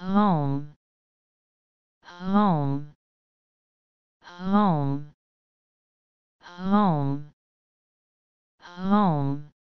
home home home home home